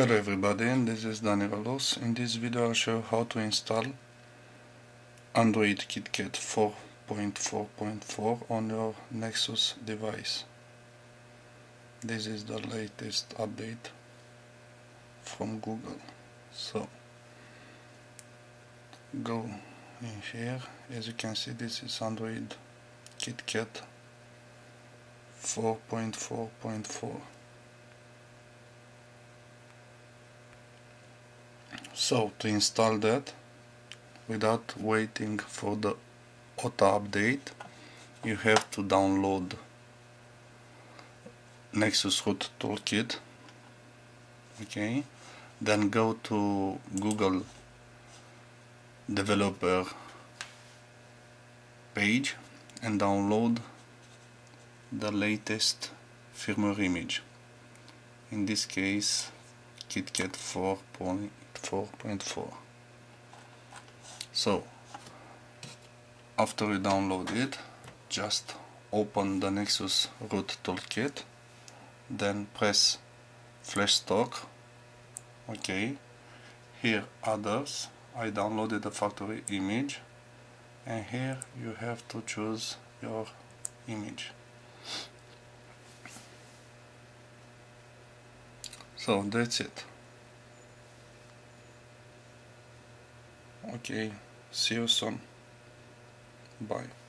Hello everybody, and this is Dani Ralos. In this video I'll show how to install Android KitKat 4.4.4 on your Nexus device. This is the latest update from Google. So, go in here. As you can see this is Android KitKat 4.4.4 so to install that without waiting for the auto update you have to download Nexus Root Toolkit okay? Then go to Google developer page and download the latest firmware image. In this case KitKat oh. 4.4.4 so after you download it just open the Nexus root toolkit then press flash stock. Okay here others. I downloaded the factory image and here you have to choose your image. So that's it okay see you soon. Bye